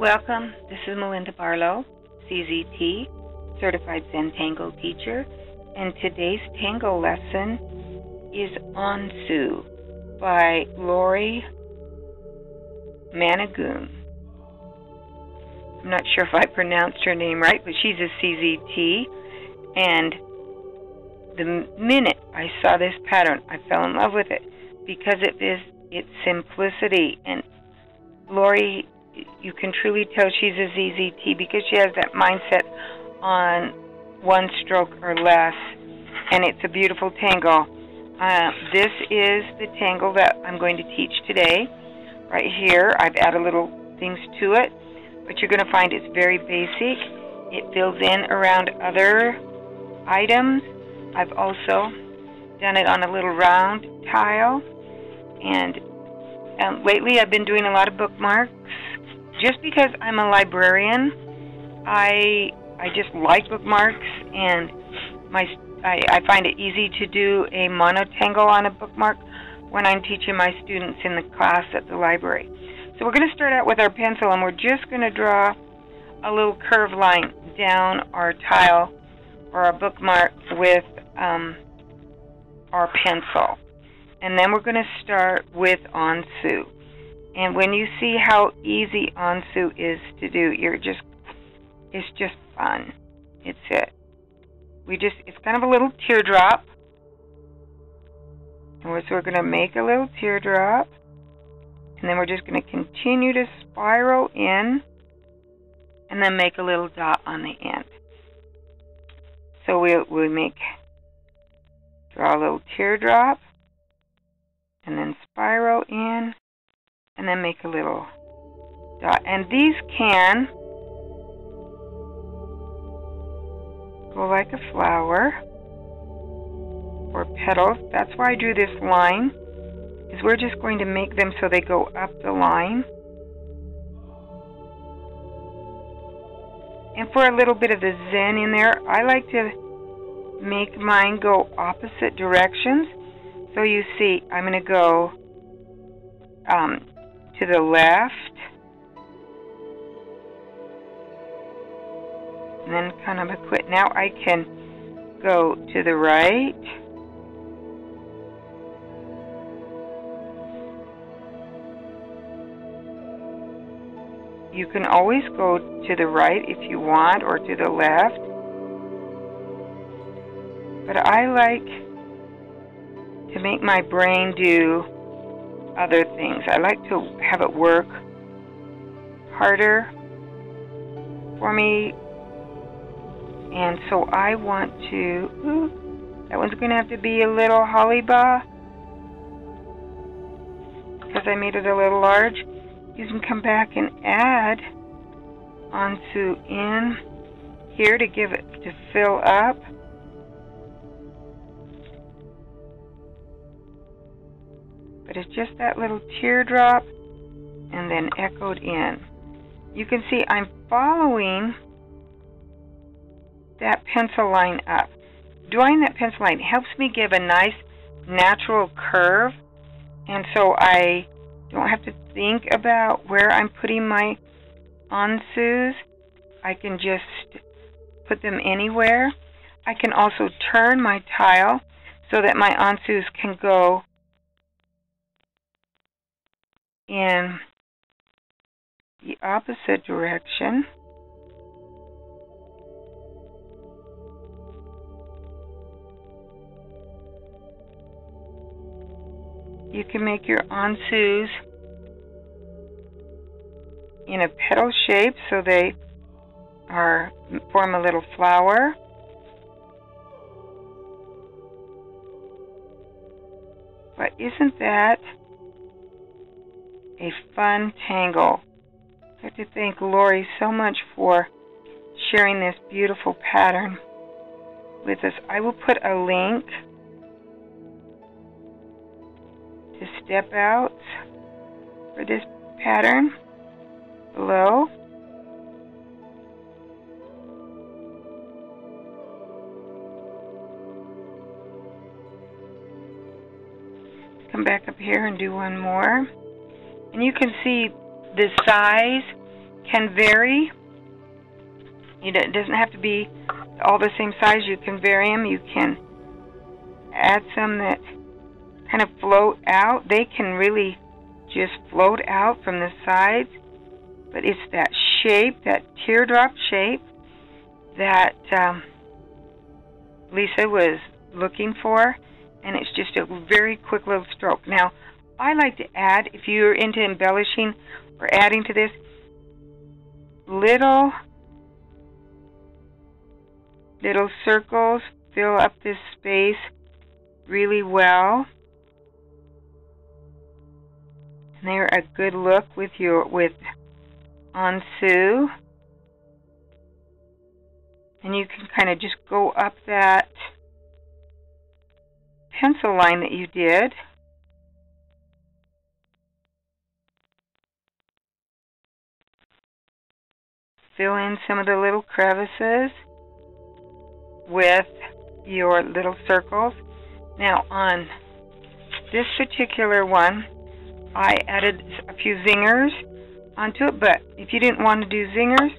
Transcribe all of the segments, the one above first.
Welcome. This is Melinda Barlow, CZT, Certified Zentangle Teacher, and today's tangle lesson is Ansu by Lori Manigoon. I'm not sure if I pronounced her name right, but she's a CZT, and the minute I saw this pattern, I fell in love with it because it is its simplicity and Lori you can truly tell she's a CZT because she has that mindset on one stroke or less, and it's a beautiful tangle. Uh, this is the tangle that I'm going to teach today. Right here, I've added little things to it, but you're going to find it's very basic. It fills in around other items. I've also done it on a little round tile, and um, lately I've been doing a lot of bookmarks just because I'm a librarian, I I just like bookmarks and my I, I find it easy to do a monotangle on a bookmark when I'm teaching my students in the class at the library. So we're going to start out with our pencil and we're just going to draw a little curve line down our tile or our bookmark with um, our pencil. And then we're going to start with Ansu. And when you see how easy Ansu is to do, you're just, it's just fun. It's it. We just, it's kind of a little teardrop. And we're, so we're going to make a little teardrop. And then we're just going to continue to spiral in. And then make a little dot on the end. So we we make, draw a little teardrop. And then spiral in and then make a little dot. And these can go like a flower or petals. That's why I drew this line, is we're just going to make them so they go up the line. And for a little bit of the zen in there, I like to make mine go opposite directions. So you see, I'm going to go um, to the left. And then kind of a quit. Now I can go to the right. You can always go to the right if you want or to the left. But I like to make my brain do other things. I like to have it work harder for me. And so I want to, ooh, that one's going to have to be a little holly because I made it a little large. You can come back and add onto in here to give it to fill up. But it's just that little teardrop and then echoed in. You can see I'm following that pencil line up. Drawing that pencil line helps me give a nice natural curve and so I don't have to think about where I'm putting my Ansus. I can just put them anywhere. I can also turn my tile so that my Ansus can go in the opposite direction. You can make your Ansus in a petal shape so they are form a little flower. But isn't that a fun tangle. I have to thank Lori so much for sharing this beautiful pattern with us. I will put a link to step out for this pattern below. Come back up here and do one more. And you can see the size can vary. It doesn't have to be all the same size. You can vary them. You can add some that kind of float out. They can really just float out from the sides. But it's that shape, that teardrop shape, that um, Lisa was looking for. And it's just a very quick little stroke. Now, I like to add, if you're into embellishing or adding to this, little little circles fill up this space really well. And they're a good look with your with Ansu. And you can kind of just go up that pencil line that you did. Fill in some of the little crevices with your little circles. Now on this particular one, I added a few zingers onto it, but if you didn't want to do zingers,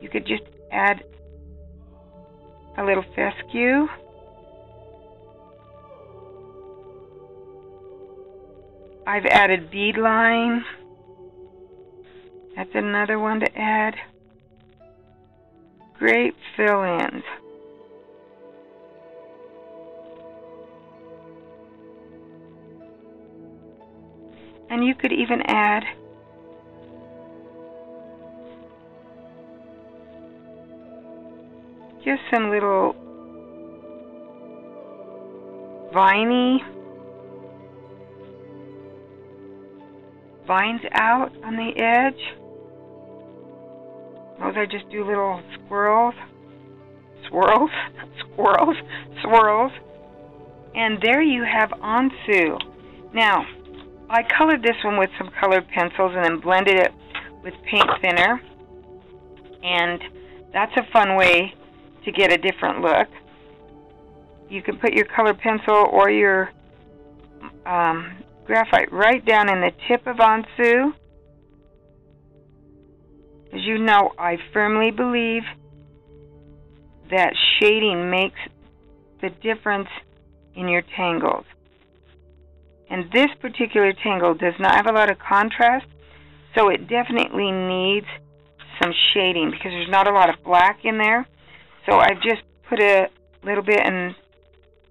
you could just add a little fescue. I've added bead line. That's another one to add. Great fill-ins. And you could even add just some little viney vines out on the edge. Those I just do little squirrels, swirls, squirrels, swirls. And there you have Ansu. Now, I colored this one with some colored pencils and then blended it with paint thinner. And that's a fun way to get a different look. You can put your colored pencil or your um, graphite right down in the tip of Ansu. As you know, I firmly believe that shading makes the difference in your tangles. And this particular tangle does not have a lot of contrast, so it definitely needs some shading because there's not a lot of black in there. So I've just put a little bit and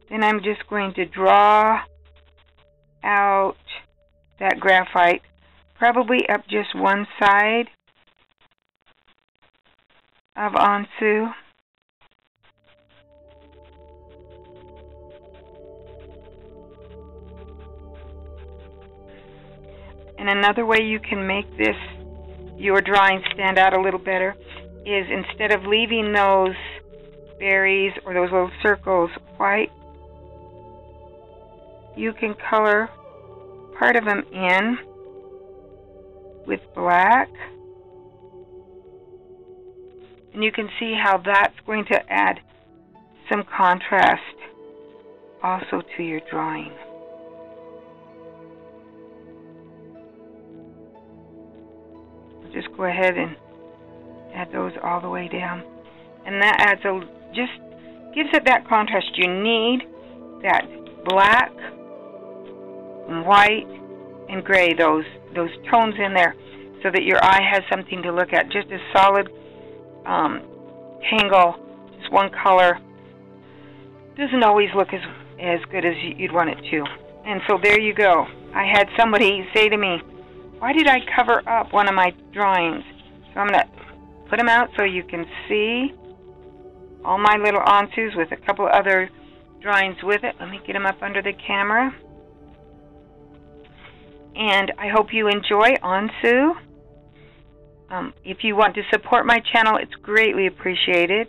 then I'm just going to draw out that graphite, probably up just one side of Ansu. And another way you can make this, your drawing stand out a little better, is instead of leaving those berries or those little circles white, you can color part of them in with black. And you can see how that's going to add some contrast also to your drawing. just go ahead and add those all the way down. And that adds a, just gives it that contrast you need, that black, and white, and gray, those, those tones in there, so that your eye has something to look at. Just a solid um, tangle, just one color, doesn't always look as, as good as you'd want it to. And so there you go. I had somebody say to me, why did I cover up one of my drawings? So I'm going to put them out so you can see all my little Ansus with a couple other drawings with it. Let me get them up under the camera. And I hope you enjoy Ansu. Um, if you want to support my channel, it's greatly appreciated.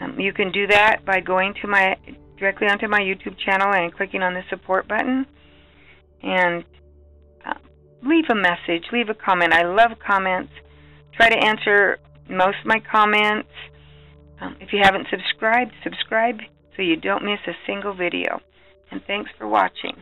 Um, you can do that by going to my directly onto my YouTube channel and clicking on the support button. And leave a message, leave a comment. I love comments. Try to answer most of my comments. Um, if you haven't subscribed, subscribe so you don't miss a single video. And thanks for watching.